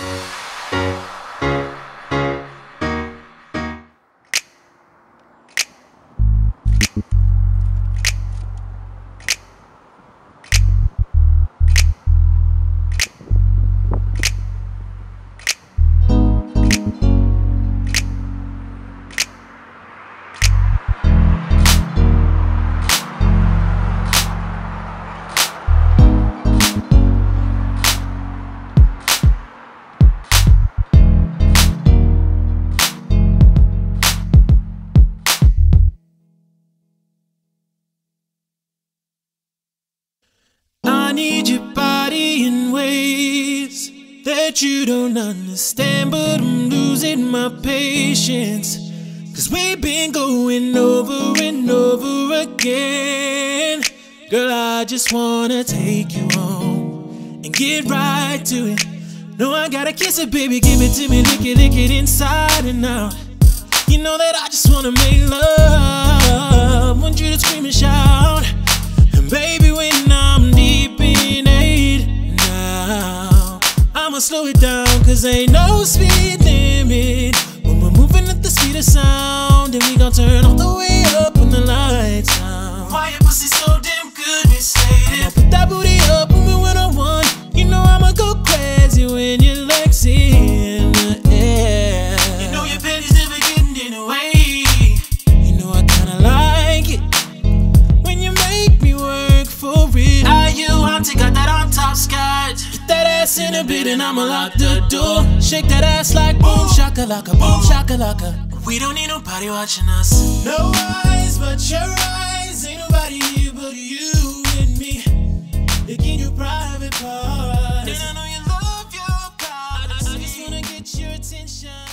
I need your body in ways that you don't understand, but I'm losing my patience. Cause we've been going over and over again. Girl, I just wanna take you home and get right to it. No, I gotta kiss it, baby, give it to me, lick it, lick it inside and out. You know that I just wanna make love, I'ma slow it down, cause ain't no speed limit. When we're moving at the speed of sound, and we gon' turn all the way up when the lights out. Why your pussy so damn good, Miss Lady? I'ma put that booty up when we one on one. You know I'ma go crazy when your legs in ass in a bit and I'ma lock the door. Shake that ass like boom shakalaka, boom shakalaka. We don't need nobody watching us. No eyes but your eyes. Ain't nobody here but you and me. Licking your private parts. And I know you love your privacy. I just wanna get your attention.